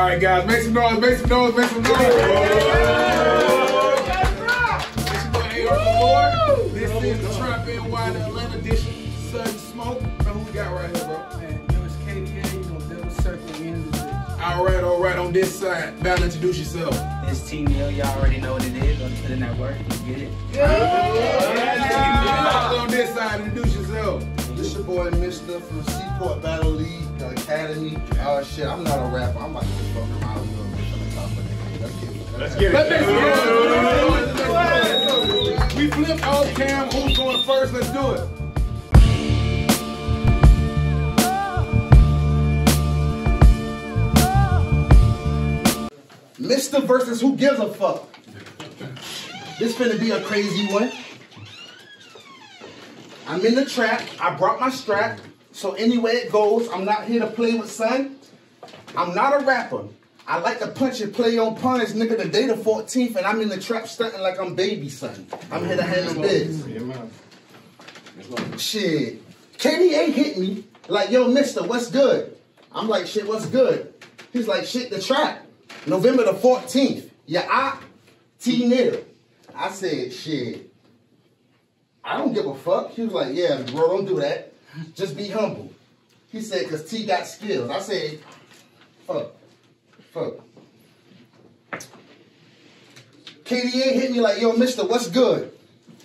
All right, guys, make some noise, make some noise, make some noise. This is the Trap NY, the Atlanta edition. Sudden Smoke. Now, who we got right here, bro? Man, it was KDA, you know, Devil Circle, end of the day. All right, all right, on this side. Battle, introduce yourself. It's T Neal, y'all already know what it is. Gonna put in that work, let's get it. On this side, introduce yourself. Boy Mistah from Seaport Battle League uh, Academy. Oh shit, I'm not a rapper. I'm about to just fuck around a little bit from the top of the Let's get it. Let's get Let's get it. We flipped off cam. Who's going first? Let's do it. Mistah versus who gives a fuck. This finna be a crazy one. I'm in the trap. I brought my strap. So anywhere it goes, I'm not here to play with son. I'm not a rapper. I like to punch and play on puns, nigga. The day the 14th, and I'm in the trap stunting like I'm baby son. I'm here to handle biz. Shit. KDA hit me like, yo, mister, what's good? I'm like, shit, what's good? He's like, shit, the trap. November the 14th. Yeah, I T Neal. I said, shit. I don't give a fuck. He was like, yeah, bro, don't do that. Just be humble. He said, cause T got skills. I said, fuck. Fuck. KDA hit me like, yo, mister, what's good?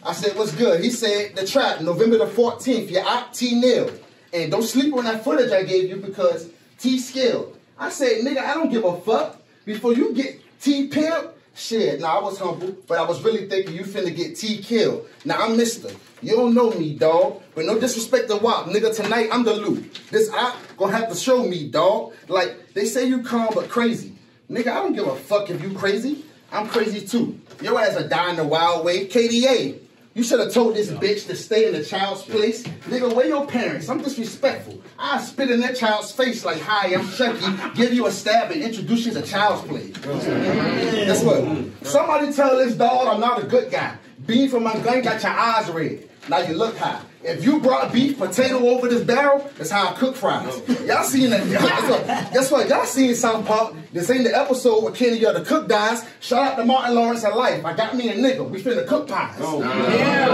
I said, what's good? He said, the trap, November the 14th, you're out T Neal. And don't sleep on that footage I gave you because T skill. I said, nigga, I don't give a fuck. Before you get T pimp, shit, nah, I was humble, but I was really thinking you finna get T killed. Now I'm Mistah. You don't know me, dog. But no disrespect to WAP, nigga, tonight I'm the loot. This op gonna have to show me, dog. Like, they say you calm but crazy. Nigga, I don't give a fuck if you crazy. I'm crazy too. Your ass a die in the wild way. KDA, you should have told this bitch to stay in the child's place. Nigga, where your parents? I'm disrespectful. I spit in that child's face like, hi, I'm Chucky, give you a stab and introduce you to child's play. Guess what? Somebody tell this dog I'm not a good guy. Beef from my gun got your eyes red. Now you look high. If you brought beef potato over this barrel, that's how I cook fries. Y'all seen that? Guess what? Guess what? Y'all seen South Park. This ain't the episode where Kenny the cook dies. Shout out to Martin Lawrence and Life. I got me a nigga. We finna cook pies. Oh yeah.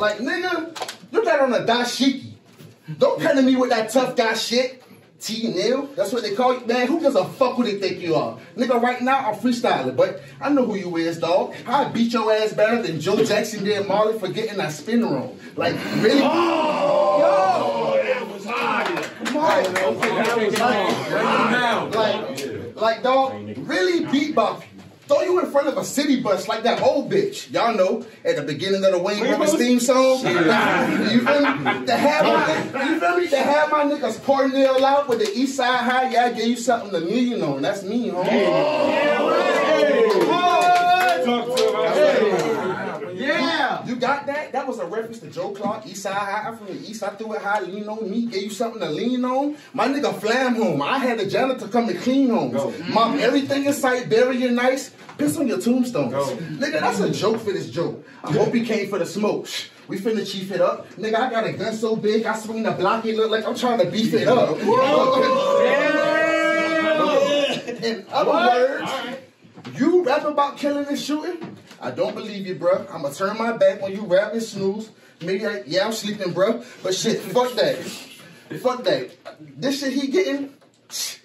Like, nigga, you got on a dashiki. Don't come to me with that tough guy shit. T Neal, that's what they call you. Man, who gives a fuck who they think you are? Nigga, right now I'm freestyling, but I know who you is, dog. I beat your ass better than Joe Jackson did Marley for getting that spin roll. Like, really? Oh, that was hard. Come on, man. Like, like, dog, really beat bop. Throw you in front of a city bus like that old bitch. Y'all know at the beginning of the Wayans Brothers theme song. You feel me? To have my, you feel me? To have my niggas pour nail out with the East Side High, yeah, I gave you something to lean on. That's me, homie. Yeah. Got that? That was a reference to Joe Clark, East Side High. I'm from the East. I threw it high, lean on me, gave you something to lean on. My nigga flam home. I had the janitor come and clean homes. Mom, everything in sight, bury you nice, piss on your tombstones. Nigga, that's a joke for this joke. I hope he came for the smoke. We finna chief it up. Nigga, I got a gun so big, I swing the block, it look like I'm trying to beef it up. In other words, you rap about killing and shooting? I don't believe you, bro. I'ma turn my back when you rap and snooze. Maybe I, yeah, I'm sleeping, bro. But shit, fuck that. Fuck that. This shit he getting,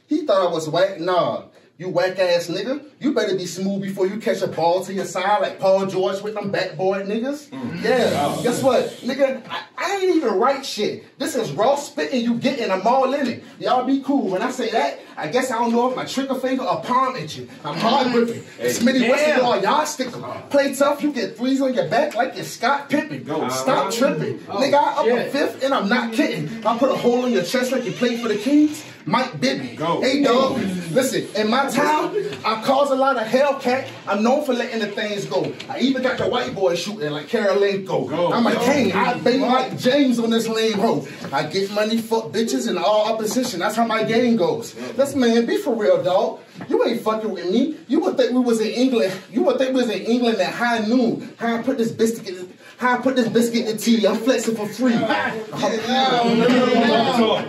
he thought I was whack. Nah. You whack ass nigga, you better be smooth before you catch a ball to your side like Paul George with them backboard niggas. Mm. Yeah, guess what? Nigga, I, I ain't even write shit. This is raw spitting you getting, I'm all in it. Y'all be cool. When I say that, I guess I don't know if my trigger finger or palm itching. I'm hard gripping. Smitty West Damn. all y'all stick. Play tough, you get threes on your back like you're Scott Pippen. Go. Stop oh, tripping. Oh, Nigga, I up a fifth and I'm not kidding. I put a hole in your chest like you played for the Kings. Mike Bibby. Go. Hey, dog. Listen, in my town, I cause a lot of hellcat. I'm known for letting the things go. I even got the white boy shooting like Karolinko. Go. I'm a Go. king. I bang like James on this lame hoe. I get money, fuck bitches, and all opposition. That's how my game goes. Let's man, be for real, dog. You ain't fucking with me. You would think we was in England. You would think we was in England at high noon. How I put this biscuit in how I put this biscuit in tea. I'm flexing for free. Talk, talk,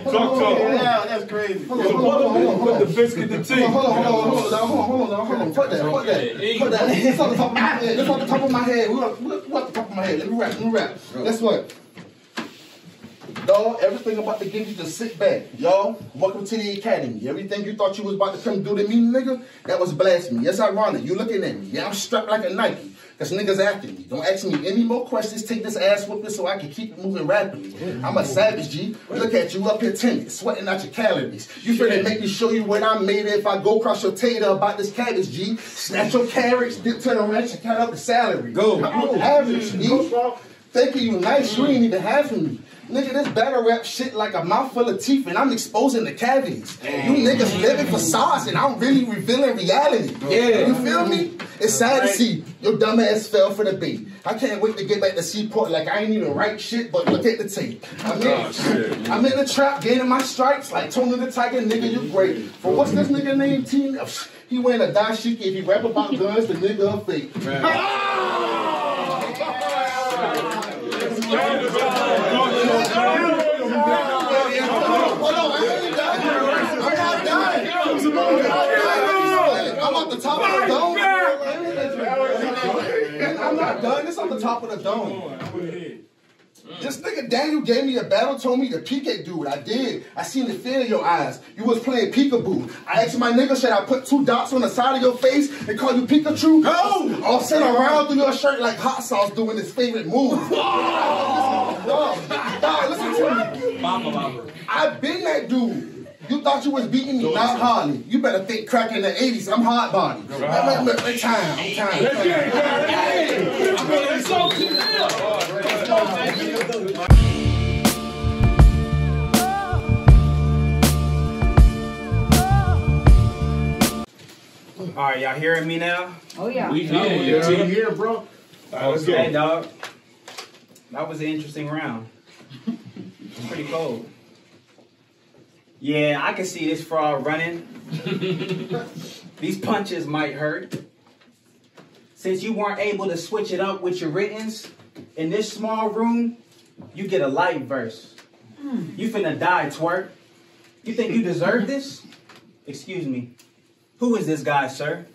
talk. Yeah, that's crazy. Hold on, hold on, hold on. Put the biscuit in tea. Hold on, hold on, hold on, hold on, hold on, hold on. Put that, put that, put that. It's on the top of my head. It's on the top of my head. We're, we're, we're at the top of my head. Let me rap, let me rap. Guess what? Dog, everything about to give you just sit back. Y'all, welcome to the academy. Everything you thought you was about to come do to me, nigga, that was blasphemy. It's ironic. You looking at me. Yeah, I'm strapped like a Nike. Cause niggas after me. Don't ask me any more questions. Take this ass whooping so I can keep moving rapidly. I'm a savage, G. Look at you up here timid, sweating out your calories. You finna make me show you what I made if I go cross your tater about this cabbage, G. Snatch your carrots, dip to the ranch and count up the salary. Go. I'm average, G. Thinking you nice, you ain't even having me. Nigga, this battle rap shit like a mouthful of teeth and I'm exposing the cavities. You niggas living for sauce and I'm really revealing reality. Yeah. You feel me? It's sad to see your dumb ass fell for the bait. I can't wait to get back to Seaport like I ain't even write shit, but look at the tape. I'm in, Oh, shit. I'm in the trap gaining my stripes like Tony the Tiger, nigga, you great. For what's this nigga name, Team? Oh, he wearing a dashiki. If he rap about guns, the nigga a fake. Hold on, I ain't done. I'm not done. I'm at the top of the dome. I'm not done. It's on the top of the dome. This nigga Daniel gave me a battle, told me to peek at dude. I did. I seen the fear in your eyes. You was playing peekaboo. I asked my nigga, should I put two dots on the side of your face and call you Pikachu? Go! All set around through your shirt like hot sauce doing his favorite move. Dog, dog, listen. I've been that dude. You thought you was beating me, not Harley. You better think crack in the 80s. I'm hard body. Let time. I'm time. All right, y'all hearing me now? Oh yeah. We here, yeah. You here, bro? All right, let's Hey, go. dog. That was an interesting round. Pretty cold. Yeah, I can see this frog running. These punches might hurt. Since you weren't able to switch it up with your writtens, in this small room, you get a light verse. Hmm. You finna die, twerk. You think you deserve this? Excuse me. Who is this guy, sir?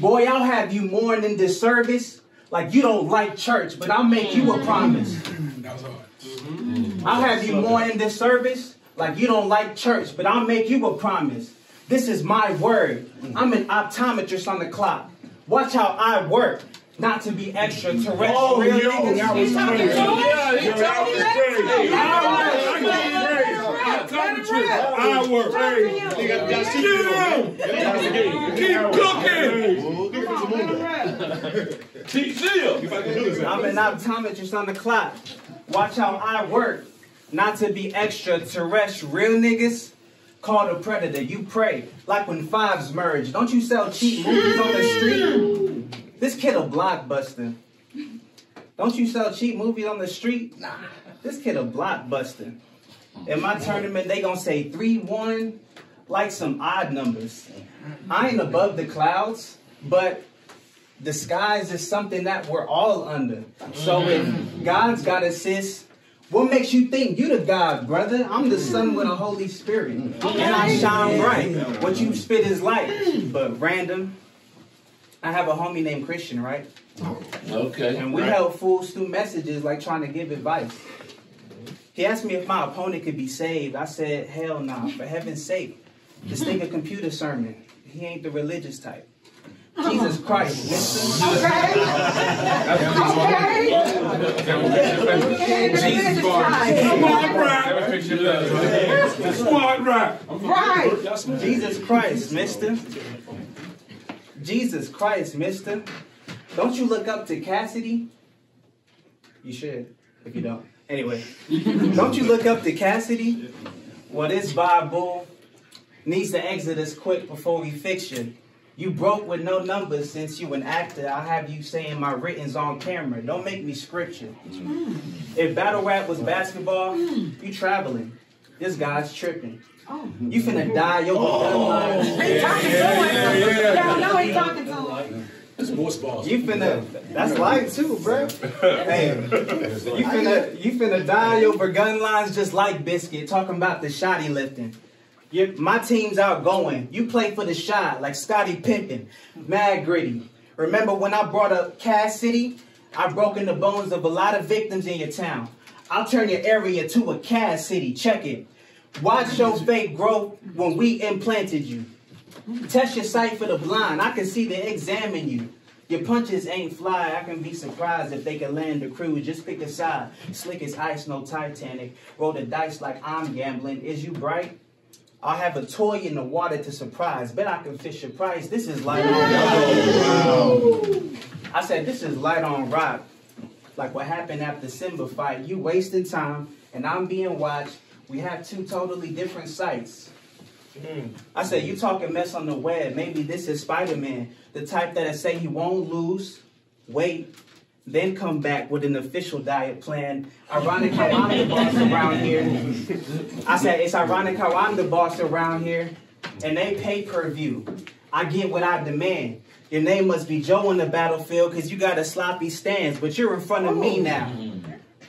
Boy, I'll have you mourning this service like you don't like church, but I'll make you a promise. That was hard. Mm-hmm. I'll have you mourning this service like you don't like church, but I'll make you a promise. This is my word. Mm. I'm an optometrist on the clock. Watch how I work. Not to be extraterrestrial. Oh, yo, niggas. that was crazy. Yeah, yeah, that was crazy. I work. Keep cooking. Keep still. I'm an optometrist on the clock. Watch how I work. Not to be extra. extraterrestrial Real niggas. Called a predator, you pray. Like when fives merge. Don't you sell cheap movies on the street? This kid a blockbuster. Don't you sell cheap movies on the street? Nah. This kid a blockbuster. In my tournament, they gonna say 3-1 like some odd numbers. I ain't above the clouds, but disguise is something that we're all under. So mm-hmm. if God's got assist, what makes you think you the God, brother? I'm the son with a Holy Spirit. Mm-hmm. And I mm-hmm. shine bright. What you spit is light. But random, I have a homie named Christian, right? Okay. And we help fools through messages like trying to give advice. He asked me if my opponent could be saved. I said, hell nah, for heaven's sake. This thing a computer sermon. He ain't the religious type. Jesus Christ, listen. Okay. Jesus. Come on, Brian. Smart rap. Right. Jesus Christ, mister. Jesus Christ, mister. Don't you look up to Cassidy? You should, if you don't. Anyway, don't you look up to Cassidy? Well, this Bible needs to exit us quick before we fix you. You broke with no numbers since you an actor. I have you saying my written's on camera. Don't make me scripture. Mm. If battle rap was basketball, mm. you traveling. This guy's tripping. Oh. You finna die, your oh. bloodline. He talking to him. Y'all know he talking to him. That's more balls. You finna, that's light too, bro. Hey, you finna, you finna die over gun lines just like Biscuit, talking about the shotty lifting. You my team's outgoing. You play for the shot like Scotty Pimpin, mad gritty. Remember when I brought up Cass City? I broken the bones of a lot of victims in your town. I'll turn your area to a Cass City. Check it. Watch your fake growth when we implanted you. Test your sight for the blind. I can see they examine you. Your punches ain't fly. I can be surprised if they can land the cruise. Just pick a side. Slick as ice, no Titanic. Roll the dice like I'm gambling. Is you bright? I'll have a toy in the water to surprise. Bet I can fish your price. This is light on rock. I said, this is light on rock. Like what happened after Simba fight. You wasting time, and I'm being watched. We have two totally different sights. Hmm. I said, you talking mess on the web. Maybe this is Spider-Man, the type that'll say he won't lose, wait, then come back with an official diet plan. Ironic how I'm the boss around here. I said, it's ironic how I'm the boss around here, and they pay per view. I get what I demand. Your name must be Joe on the battlefield because you got a sloppy stance, but you're in front of me now.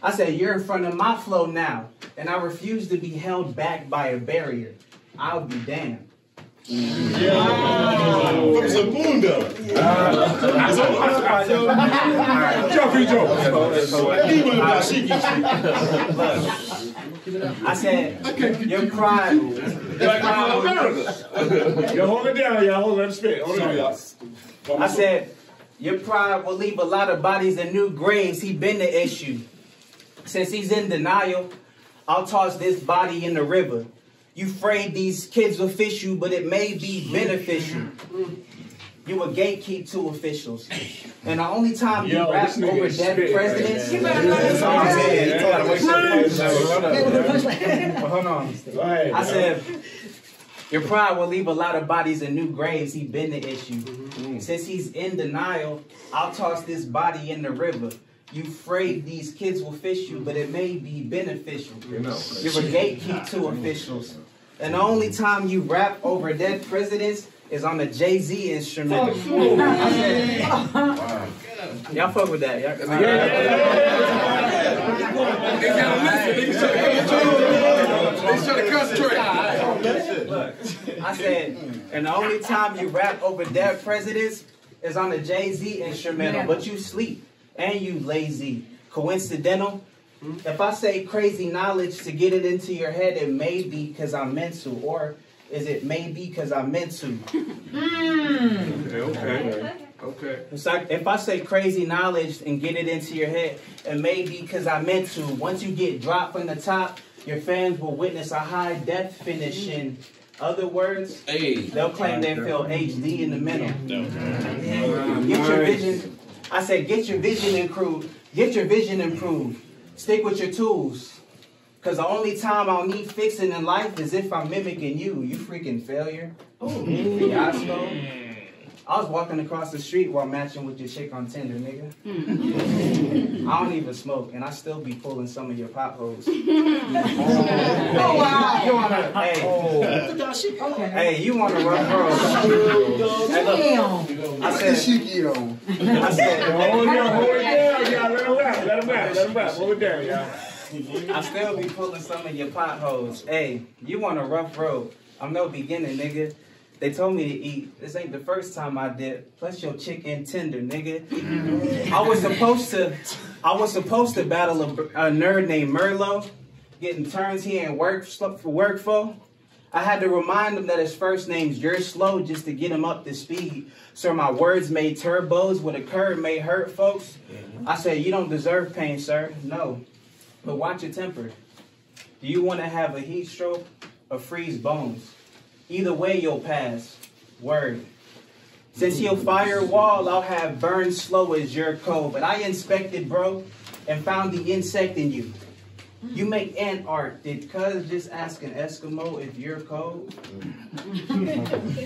I said, you're in front of my flow now, and I refuse to be held back by a barrier. I'll be damned. From Joe. Even Dashiki. I said, your pride, your pride Yo, hold it down, y'all. Hold it, spit. Hold it down, y'all. I said, your pride will leave a lot of bodies in new graves. He been the issue. Since he's in denial, I'll toss this body in the river. You afraid these kids will fish you, but it may be beneficial. You a gatekeep to officials. And the only time you Yo, rap over dead spit right presidents. You better learn That's all I'm saying. You gotta wait Preach. till- Hold on. Ahead, I said, your pride will leave a lot of bodies in new graves. He been the issue. Mm-hmm. Since he's in denial, I'll toss this body in the river. You afraid these kids will fish you, but it may be beneficial. You're a gatekeep to officials. And the only time you rap over dead presidents is on the Jay Z instrument. Oh, I said, y'all fuck with that. Y'all, They gotta listen. Niggas trying They trying to concentrate. I said, and the only time you rap over dead presidents is on the Jay Z instrumental, but you sleep and you lazy. Coincidental? If I say crazy knowledge to get it into your head, it may be because I'm meant to, or is it maybe because I'm meant to? Okay. Okay. It's like if I say crazy knowledge and get it into your head, it may be because I meant to. Once you get dropped from the top, your fans will witness a high death finish. In other words, Hey. they'll claim they feel HD in the middle. Get your vision. I said, get your vision improved. Get your vision improved. Stick with your tools. Cause the only time I'll need fixing in life is if I'm mimicking you. You freaking failure. Fiasco. I was walking across the street while matching with your chick on Tinder, nigga. Mm. I don't even smoke, and I still be pulling some of your potholes. Oh, wow. You wanna, hey, Okay. hey, you want to run girl? Hey, look, Damn. I Put the said, shiki on. I said, Hold it down, hold it down, y'all. Let him rap, let him rap, let him rap. Hold it down, y'all. I still be pulling some of your potholes. Hey, you want a rough road? I'm no beginner, nigga. They told me to eat. This ain't the first time I did. Plus your chicken tender, nigga. I was supposed to, I was supposed to battle a, a nerd named Merlo, getting turns he ain't work for work for. I had to remind him that his first name's You're Slow just to get him up to speed. So my words made turbos, what occurred may hurt folks. I said, You don't deserve pain, sir. No. But watch your temper. Do you want to have a heat stroke or freeze bones. Either way, you'll pass. Word. Since he'll fire wall, I'll have burn slow as your code. But I inspected, bro, and found the insect in you. You make ant art. Did cuz just ask an Eskimo if you're cold?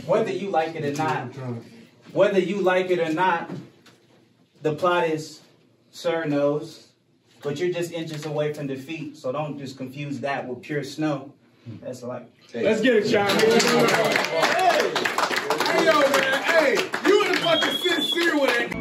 Whether you like it or not, whether you like it or not, the plot is Sir knows, but you're just inches away from defeat. So don't just confuse that with pure snow. Mm. That's like. Let's get it, Sean. Hey, hey, yo, man. Hey, you in the fucking sincere with that